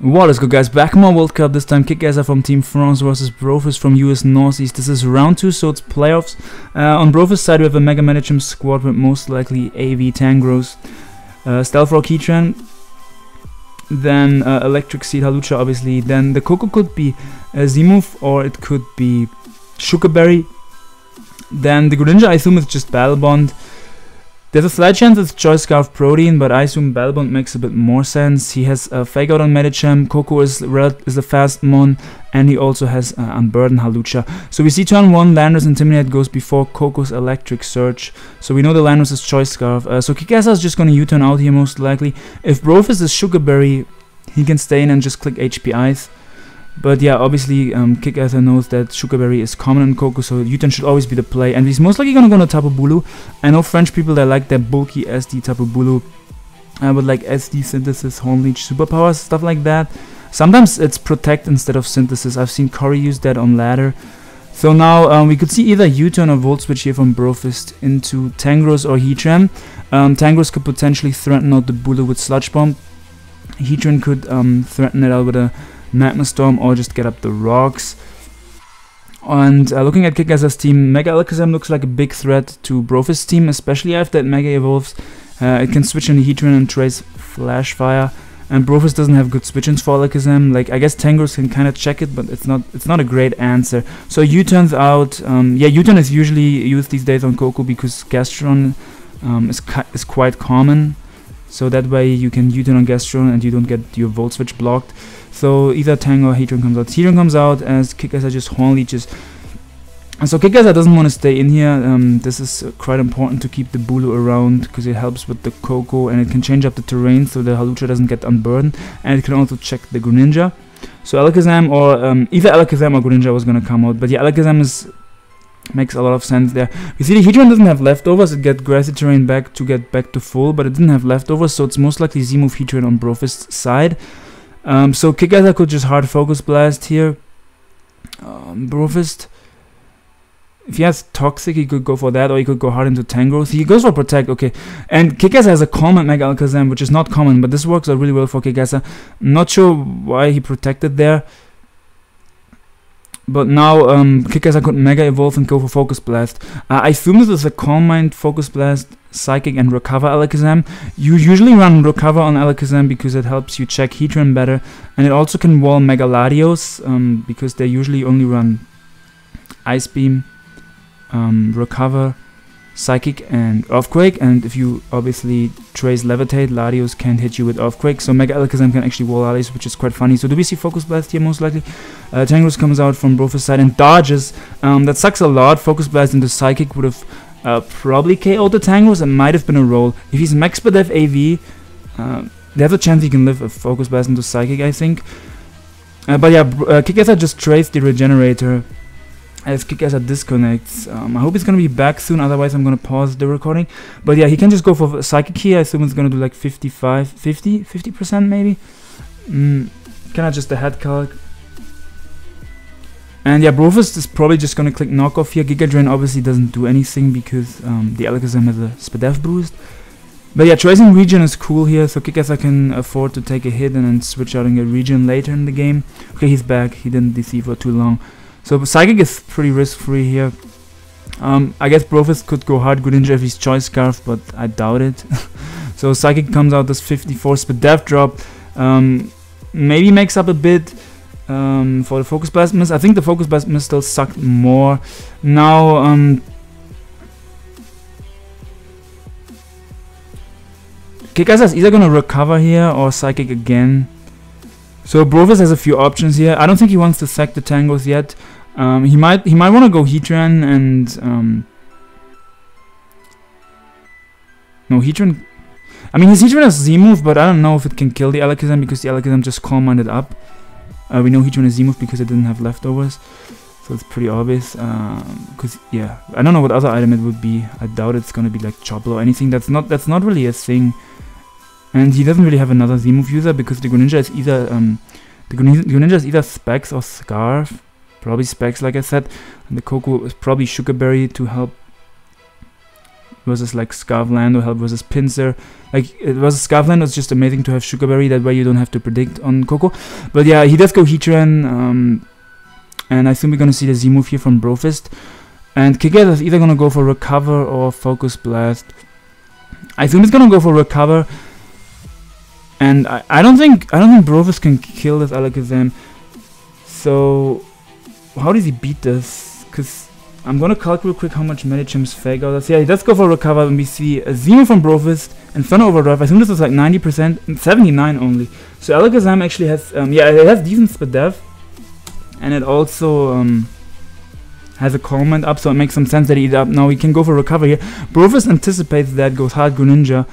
What is good guys, back in my World Cup, this time. Kick are from Team France versus Brofist from US Northeast. This is round 2, so it's playoffs. Uh, on Brofist side we have a Mega Medicham squad with most likely AV Tangrowth, uh, Stealth Rock Heatran, then uh, Electric Seed Hawlucha obviously, then the Koko could be uh, Z-move or it could be Shuca then the Greninja I assume is just Battle Bond, there's a slight chance it's Choice Scarf Protean, but I assume Battle Bond makes a bit more sense. He has a Fake Out on Medicham, Koko is, is a fast Mon, and he also has uh, Unburden Hawlucha. So we see turn 1, Landorus Intimidate goes before Koko's Electric Surge. So we know the Landorus is Choice Scarf. Uh, so Kickasser is just going to U-turn out here most likely. If Brofist is Shuca Berry, he can stay in and just click HP Ice. But yeah, obviously, um, Kickasser knows that Shuca Berry is common in Koko, so U-turn should always be the play. And he's most likely gonna go to Tapu Bulu. I know French people that like their bulky SD Tapu Bulu, uh, with like SD synthesis, Horn Leech, superpowers, stuff like that. Sometimes it's Protect instead of Synthesis. I've seen Corey use that on ladder. So now um, we could see either U-turn or Volt Switch here from Brofist into Tangrowth or Heatran. Um, Tangrowth could potentially threaten out the Bulu with Sludge Bomb. Heatran could um, threaten it out with a Magma Storm or just get up the rocks. And uh, looking at Kickass's team, Mega Alakazam looks like a big threat to Brofist's team, especially after that Mega evolves. Uh, it can switch into Heatran and trace Flash Fire. And Brofist doesn't have good switch-ins for Alakazam. Like I guess Tangrowth can kind of check it, but it's not it's not a great answer. So U turns out, um, yeah, U turn is usually used these days on Koko because Gastrodon um, is is quite common. So that way you can U turn on Gastrodon and you don't get your Volt Switch blocked. So either Tang or Heatran comes out. Heatran comes out as Kickasser just Horn Leeches. So Kickasser doesn't want to stay in here. Um, this is uh, quite important to keep the Bulu around because it helps with the Koko and it can change up the terrain so the Hawlucha doesn't get unburdened. And it can also check the Greninja. So Alakazam or um, either Alakazam or Greninja was going to come out. But yeah, Alakazam is makes a lot of sense there. You see the Heatran doesn't have leftovers, it get grassy terrain back to get back to full, but it didn't have leftovers, so it's most likely Heatran on Brofist's side. Um, so Kickasser could just hard focus blast here. Um, Brofist. If he has Toxic, he could go for that, or he could go hard into Tangrowth. He goes for Protect, okay. And Kickasser has a common Mega Alakazam, which is not common, but this works out really well for Kickasser. Not sure why he protected there. But now um, I could Mega Evolve and go for Focus Blast. Uh, I assume this is a Calm Mind, Focus Blast, Psychic, and Recover Alakazam. You usually run Recover on Alakazam because it helps you check Heatran better. And it also can wall Mega Latios um, because they usually only run Ice Beam, um, Recover, Psychic and Earthquake, and if you obviously trace Levitate, Latios can hit you with Earthquake, so Mega Alakazam can actually wall Latios, which is quite funny. So do we see Focus Blast here most likely? Uh, Tangrowth comes out from Brofist side and dodges. Um, that sucks a lot. Focus Blast into Psychic would have uh, probably KO'd the Tangrowth. It might have been a roll. If he's Max Def AV, uh, a chance he can live a Focus Blast into Psychic, I think. Uh, but yeah, uh, just traced the Regenerator as Kickasser disconnects. Um, I hope he's gonna be back soon, otherwise I'm gonna pause the recording. But yeah, he can just go for Psychic key. I assume it's gonna do like 55, 50, 50% maybe. Mm, can I just the head calc? And yeah, Brofist is probably just gonna click knockoff here. Giga Drain obviously doesn't do anything because um, the Alakazam has a Spadef boost. But yeah, Tracing Regen is cool here, so Kickasser can afford to take a hit and then switch out and get Regen later in the game. Okay, he's back. He didn't deceive for too long. So Psychic is pretty risk-free here. Um, I guess Brofist could go hard Greninja if he's Choice Scarf, but I doubt it. so Psychic comes out as 54 speed Death Drop. Um, maybe makes up a bit um, for the Focus Blast Miss. I think the Focus Blast Miss still sucked more. Now, um, Kickasser is either gonna recover here or Psychic again. So Brofist has a few options here. I don't think he wants to sack the Tangrowth yet. Um, he might he might want to go Heatran and um, no Heatran. I mean his Heatran has Z move, but I don't know if it can kill the Alakazam because the Alakazam just calm minded up. Uh, we know Heatran has Z move because it didn't have leftovers, so it's pretty obvious. Because um, yeah, I don't know what other item it would be. I doubt it's gonna be like Chople or anything. That's not that's not really a thing. And he doesn't really have another Z move user because the Greninja is either um, the Greninja is either Specs or Scarf. Probably Specs, like I said. And the Koko is probably Shuca Berry to help versus like Scarf Lando help versus Pinsir. Like it was Scarf Lando is just amazing to have Shuca Berry. That way you don't have to predict on Koko. But yeah, he does go Heatran. Um, and I think we're gonna see the Z move here from Brofist. And Kickasser is either gonna go for Recover or Focus Blast. I think he's gonna go for Recover. And I, I don't think I don't think Brofist can kill this Alakazam. So how does he beat this? Cause I'm gonna calculate real quick how much Medicham's Fake out does. Yeah, he does go for Recover and we see a Z move from Brofist and Thunder Overdrive. I think this is like 90%, 79 only. So Alakazam actually has um, yeah, it has decent speed depth and it also um, has a comment up, so it makes some sense that he up. Now he can go for recovery here. Brofist anticipates that, goes hard Greninja.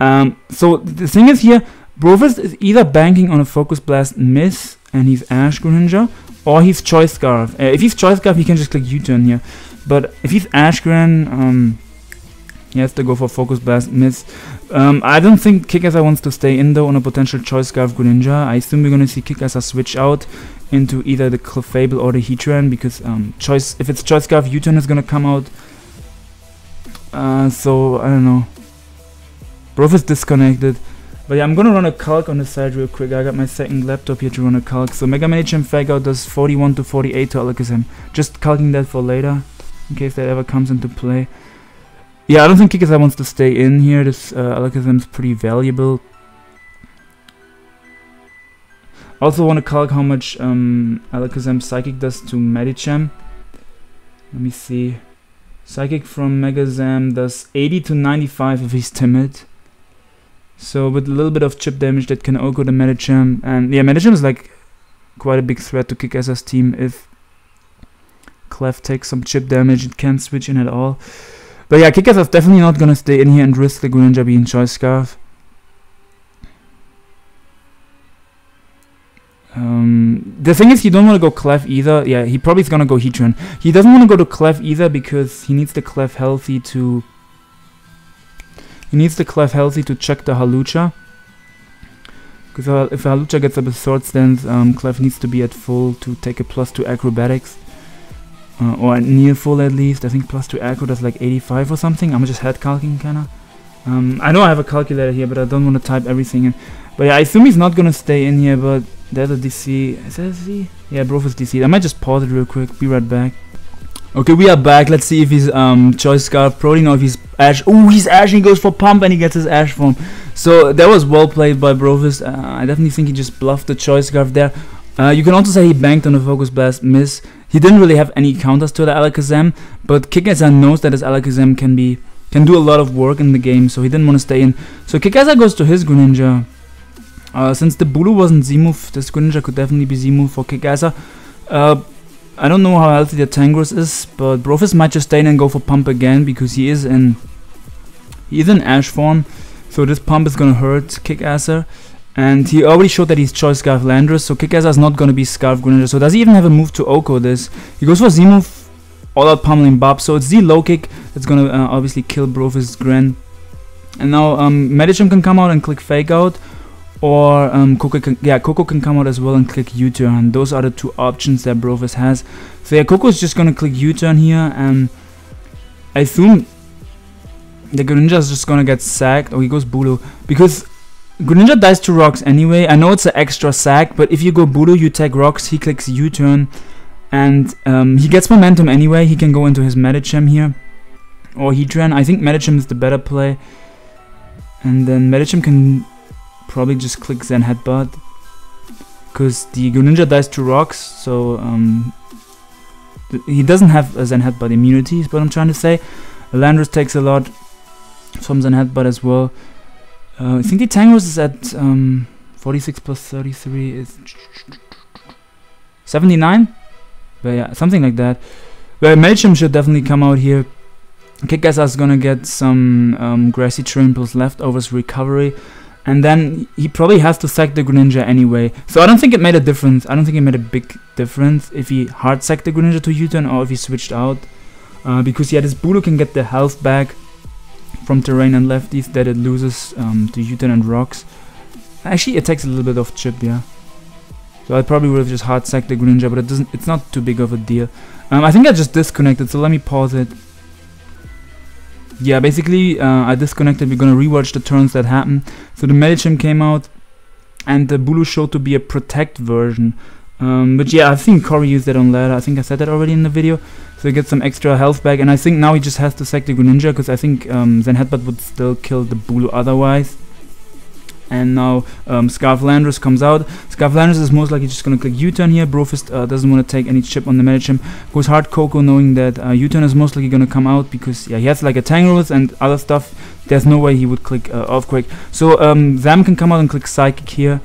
Um, so the thing is here, Brofist is either banking on a Focus Blast miss, and he's Ash Greninja, or he's Choice Scarf. Uh, if he's Choice Scarf, he can just click U-turn here. But if he's Ash Gren, um, he has to go for Focus Blast miss. Um, I don't think Kickasser wants to stay in though on a potential Choice Scarf Greninja. I assume we're gonna see Kickasser switch out into either the Clefable or the Heatran because um, choice if it's Choice Scarf, U-turn is gonna come out. Uh, so I don't know. Brof is disconnected. But yeah, I'm gonna run a calc on the side real quick. I got my second laptop here to run a calc. So Mega Man HM Fake Out does 41 to 48 to Alakazam. Just calcing that for later, in case that ever comes into play. Yeah, I don't think Kickasser wants to stay in here. This uh, Alakazam's pretty valuable. Also want to calc how much um, Alakazam Psychic does to Medicham. Let me see. Psychic from Megazam does 80 to 95 if he's timid. So with a little bit of chip damage that can OHKO the Medicham. And yeah, Medicham is like quite a big threat to kick SS team if Clef takes some chip damage. It can't switch in at all. But yeah, Kickass is definitely not gonna stay in here and risk the Greninja being Choice Scarf. Um, the thing is, he don't want to go Clef either. Yeah, he probably is gonna go Heatran. He doesn't want to go to Clef either because he needs the Clef healthy to. He needs the Clef healthy to check the Hawlucha. Because uh, if Hawlucha gets up a sword stance, um, Clef needs to be at full to take a plus two acrobatics. Uh, or near full at least. I think plus two acro does like 85 or something. I'm just head calculating kinda. Um, I know I have a calculator here, but I don't want to type everything in. But yeah, I assume he's not gonna stay in here, but there's a DC. Is that a DC? Yeah, Brof is DC. I might just pause it real quick. Be right back. Okay, we are back. Let's see if he's um choice scarf probably or if he's Ash. Oh, he's Ash he goes for pump and he gets his Ash form. So that was well played by Brofist. Uh, I definitely think he just bluffed the choice scarf there. Uh, you can also say he banked on a focus blast miss. He didn't really have any counters to the Alakazam, but Kickasser knows that his Alakazam can be can do a lot of work in the game, so he didn't want to stay in. So Kickasser goes to his Greninja. Uh, since the Bulu wasn't Z-move, this Greninja could definitely be Z-move for Kickasser. I don't know how healthy the Tangrowth is, but Brofist might just stay in and go for Pump again, because he is in he is in Ash form, so this Pump is gonna hurt Kickasser. And he already showed that he's Choice Scarf Landorus, so Kickasser is not gonna be Scarf Greninja. So does he even have a move to OHKO this? He goes for Z-move, all out pummeling Bob, so it's Z low kick that's gonna uh, obviously kill Brofist Gren. And now um, Medicham can come out and click Fake Out, or um, Koko can, yeah, Koko can come out as well and click U-turn. Those are the two options that Brofist has. So yeah, Koko is just gonna click U-turn here, and I assume the Greninja is just gonna get sacked. Oh, he goes Bulu because Greninja dies to rocks anyway. I know it's an extra sack, but if you go Bulu, you take rocks. He clicks U-turn, and um, he gets momentum anyway. He can go into his Medicham here, or Heatran. I think Medicham is the better play, and then Medicham can probably just click Zen Headbutt, because the Greninja dies to rocks, so um, he doesn't have a Zen Headbutt immunity. Is what I'm trying to say. Landorus takes a lot from Zen Headbutt as well. Uh, I think the Tangrowth is at um, 46 plus 33 is 79? But yeah, something like that. But Medicham should definitely come out here. Kickass is gonna get some um, Grassy Trimples leftovers recovery. And then he probably has to sack the Greninja anyway. So I don't think it made a difference. I don't think it made a big difference if he hard sacked the Greninja to U-turn or if he switched out. Uh, because yeah, this Bulu can get the health back from terrain and lefties that it loses um, to U-turn and rocks. Actually, it takes a little bit of chip, yeah. So I probably would have just hard sacked the Greninja, but it doesn't. It's not too big of a deal. Um, I think I just disconnected, so let me pause it. Yeah, basically uh, I disconnected. We're gonna rewatch the turns that happen. So the Medicham came out, and the Bulu showed to be a protect version. Um, but yeah, I've seen Corey use that on ladder. I think I said that already in the video. So he gets some extra health back, and I think now he just has to sack the Greninja because I think um, Zen Headbutt would still kill the Bulu otherwise. And now um, Scarf comes out. Scarf Landorus is most likely just going to click U-turn here. Brofist uh, doesn't want to take any chip on the Medicham. Goes hard Koko knowing that uh, U-turn is most likely going to come out because yeah he has like a Tangrowth and other stuff. There's no way he would click uh, Earthquake. So um, Zam can come out and click Psychic here.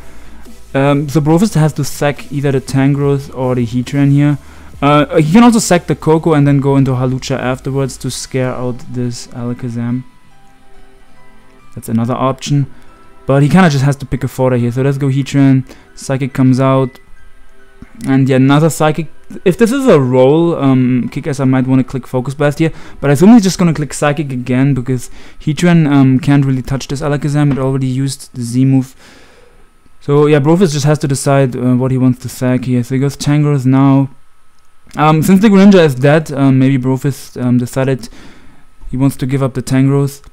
Um, so Brofist has to sack either the Tangrowth or the Heatran here. Uh, he can also sack the Koko and then go into Hawlucha afterwards to scare out this Alakazam. That's another option. But he kind of just has to pick a fodder here. So let's go Heatran. Psychic comes out. And yeah, another Psychic. If this is a roll, um, Kickers, I might want to click Focus Blast here. But I assume he's just going to click Psychic again because Heatran um, can't really touch this Alakazam. It already used the Z move. So yeah, Brofist just has to decide uh, what he wants to sack here. So he goes Tangrowth now. Um, since the Greninja is dead, um, maybe Brofist um, decided he wants to give up the Tangrowth.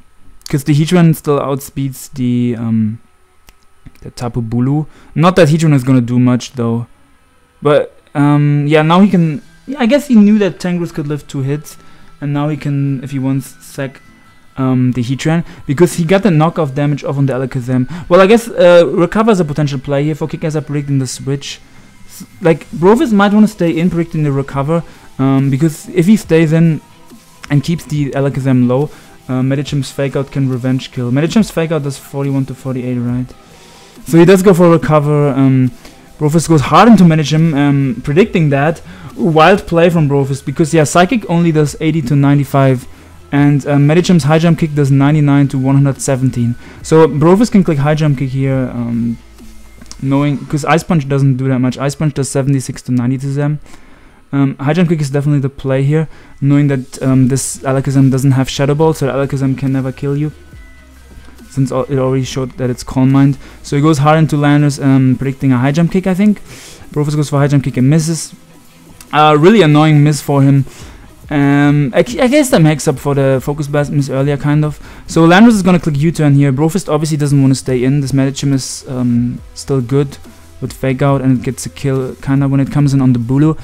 Because the Heatran still outspeeds the um, the Tapu Bulu. Not that Heatran is gonna do much though. But um, yeah, now he can. Yeah, I guess he knew that Tangrowth could live two hits, and now he can, if he wants, sack um, the Heatran because he got the knockoff damage off on the Alakazam. Well, I guess uh, Recover is a potential play here for Kick as I predicting the switch. S like Brovis might want to stay in predicting the Recover um, because if he stays in and keeps the Alakazam low, uh, Medicham's fake out can revenge kill. Medicham's fake out does 41 to 48, right? So he does go for recover. Um, Brofist goes hard into Medicham, um, predicting that. Wild play from Brofist because yeah, Psychic only does 80 to 95 and uh, Medicham's high jump kick does 99 to 117. So Brofist can click high jump kick here, um, knowing because Ice Punch doesn't do that much. Ice Punch does 76 to 90 to them. Um, high jump kick is definitely the play here, knowing that um, this Alakazam doesn't have Shadow Ball, so Alakazam can never kill you. Since it already showed that it's Calm Mind. So he goes hard into Landorus, um, predicting a high jump kick, I think. Brofist goes for high jump kick and misses. Uh, really annoying miss for him. Um, I, I, guess that makes up for the focus blast miss earlier, kind of. So Landorus is gonna click U-turn here. Brofist obviously doesn't want to stay in. This Medicham is um, still good with Fake Out and it gets a kill kind of when it comes in on the Bulu.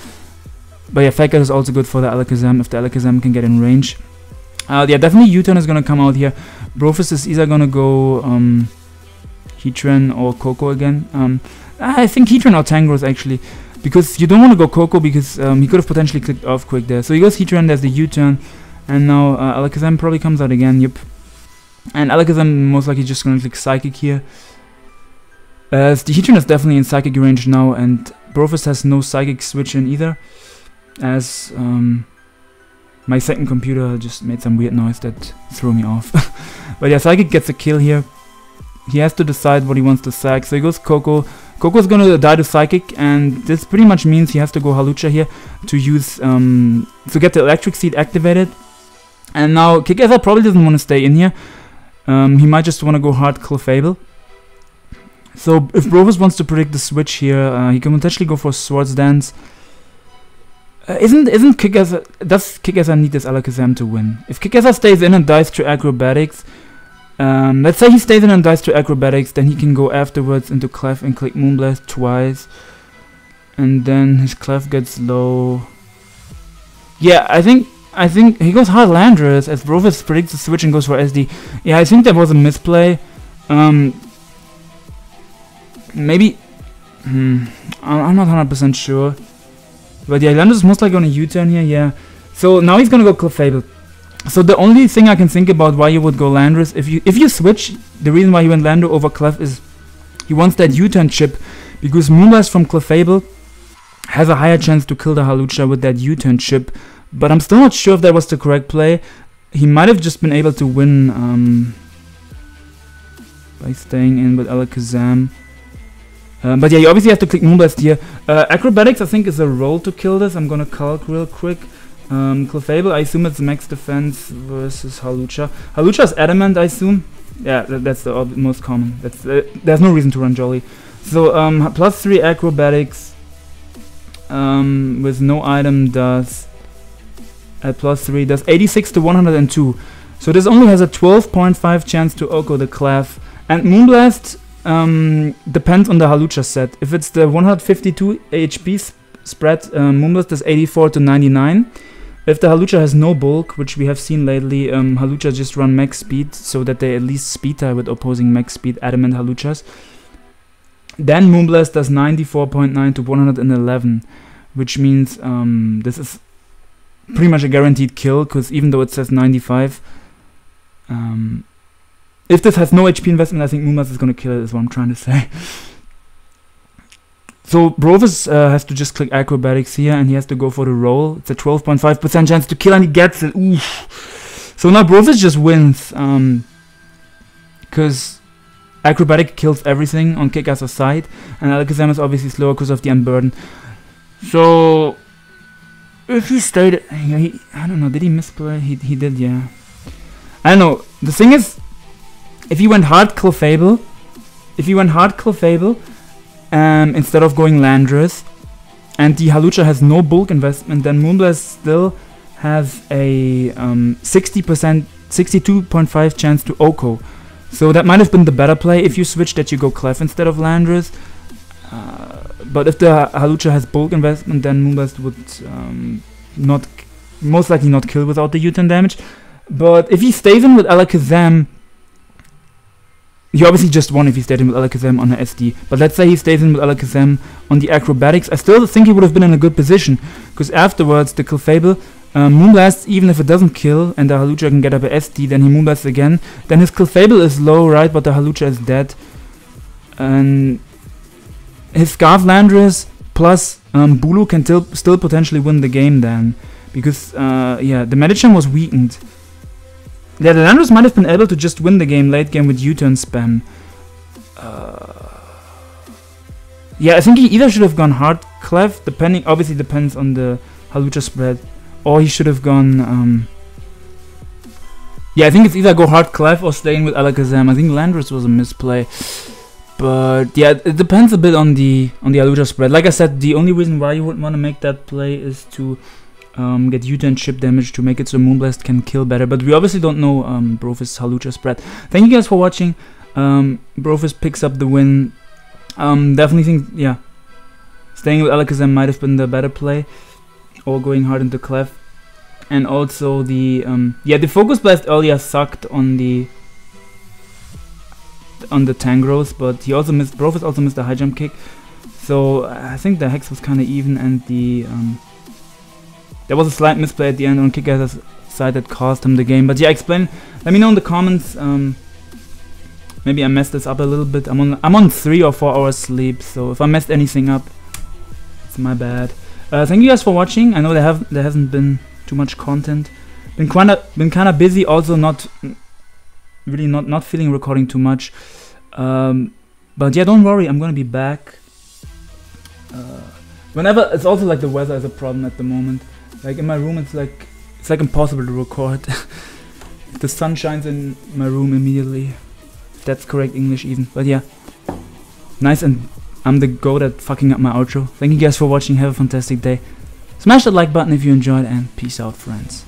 But yeah, Out is also good for the Alakazam if the Alakazam can get in range. Uh, yeah, definitely U-turn is gonna come out here. Brofist is either gonna go um, Heatran or Koko again. Um, I think Heatran or Tangrowth actually. Because you don't want to go Koko because um, he could have potentially clicked Earthquake there. So he goes Heatran, there's the U-turn. And now uh, Alakazam probably comes out again, yep. And Alakazam most likely just gonna click Psychic here. Uh, the Heatran is definitely in Psychic range now and Brofist has no Psychic switch in either. As um, my second computer just made some weird noise that threw me off. but yeah, Psychic gets a kill here. He has to decide what he wants to sack. So he goes Koko. Koko's gonna die to Psychic, and this pretty much means he has to go Hawlucha here to use um, to get the Electric Seed activated. And now Kickasser probably doesn't want to stay in here. Um, he might just want to go hard Clefable. So if Brofist wants to predict the switch here, uh, he can potentially go for Swords Dance. Uh, isn't isn't Kickasser does Kickasser need this Alakazam to win? If Kickasser stays in and dies to acrobatics, um, let's say he stays in and dies to acrobatics, then he can go afterwards into clef and click moonblast twice. And then his clef gets low. Yeah, I think I think he goes hard Landorus as Brofist predicts the switch and goes for SD. Yeah, I think that was a misplay. Um, maybe hmm, I'm not 100% sure. But yeah, Landorus is most likely on a U-turn here, yeah. So now he's gonna go Clefable. So the only thing I can think about why you would go Landorus, if you if you switch, the reason why he went Lando over Clef is he wants that U-turn chip because Moonblast from Clefable has a higher chance to kill the Hawlucha with that U-turn chip. But I'm still not sure if that was the correct play. He might have just been able to win um, by staying in with Alakazam. Um, but yeah, you obviously have to click Moonblast here. Uh, acrobatics, I think, is a roll to kill this. I'm gonna calc real quick. Um, Clefable, I assume it's max defense versus Halucha. Hawlucha is adamant, I assume. Yeah, that, that's the most common. That's uh, there's no reason to run Jolly. So um, plus three acrobatics um, with no item does at plus three does 86 to 102. So this only has a 12.5 chance to OHKO the Clef. And Moonblast um, depends on the Hawlucha set. If it's the 152 HP sp spread, um, Moonblast is 84 to 99. If the Hawlucha has no bulk, which we have seen lately, um, Hawlucha just run max speed so that they at least speed tie with opposing max speed adamant Hawluchas. Then Moonblast does 94.9 to 111, which means um, this is pretty much a guaranteed kill, because even though it says 95, um, if this has no HP investment, I think Moonblast is going to kill it, is what I'm trying to say. So Brovis uh, has to just click acrobatics here and he has to go for the roll. It's a 12.5% chance to kill and he gets it. Oof. So now Brovis just wins. Um, because acrobatic kills everything on Kick-Ass's side and Alakazam is obviously slower because of the unburden. So if he stayed, he, I don't know, did he misplay? He, he did, yeah. I don't know. The thing is, if you went hard Clefable, if you went hard Clefable, um, instead of going Landorus, and the Hawlucha has no bulk investment, then Moonblast still has a 60%, um, 62.5 chance to OHKO. So that might have been the better play if you switch that you go Clef instead of Landorus. Uh, but if the Hawlucha has bulk investment, then Moonblast would um, not, most likely not kill without the U-turn damage. But if he stays in with Alakazam, he obviously just won if he stayed in with Alakazam on a SD. But let's say he stays in with Alakazam on the acrobatics. I still think he would have been in a good position. Because afterwards, the Clefable um, Moonblast, even if it doesn't kill and the Hawlucha can get up a SD, then he Moonblasts again. Then his Clefable is low, right? But the Hawlucha is dead. And his Scarf Landorus plus um, Bulu can still potentially win the game then. Because, uh, yeah, the Medicham was weakened. Yeah, the Landorus might have been able to just win the game late game with U-turn spam. Uh, yeah, I think he either should have gone hard clef, depending, obviously depends on the Hawlucha spread, or he should have gone, um, yeah, I think it's either go hard clef or staying with Alakazam. I think Landorus was a misplay. But yeah, it depends a bit on the on the Hawlucha spread. Like I said, the only reason why you would want to make that play is to um, get U-turn chip damage to make it so Moonblast can kill better. But we obviously don't know um, Brovis Hawlucha spread. Thank you guys for watching. Um, Brovis picks up the win. Um, definitely think, yeah, staying with Alakazam might have been the better play. Or going hard into Clef. And also the, um, yeah, the Focus Blast earlier sucked on the on the Tangrowth, but he also missed, Brovis also missed the high jump kick. So I think the Hex was kind of even and the um, there was a slight misplay at the end on Kickass's side that cost him the game. But yeah, explain. Let me know in the comments. Um, maybe I messed this up a little bit. I'm on I'm on three or four hours sleep, so if I messed anything up, it's my bad. Uh, thank you guys for watching. I know there have there hasn't been too much content. Been kinda been kinda busy. Also not really not not feeling recording too much. Um, but yeah, don't worry. I'm gonna be back. Uh, whenever it's also like the weather is a problem at the moment. Like in my room, it's like it's like impossible to record. the sun shines in my room immediately. That's correct English even. But yeah, nice and I'm the goat at fucking up my outro. Thank you guys for watching. Have a fantastic day. Smash that like button if you enjoyed and peace out friends.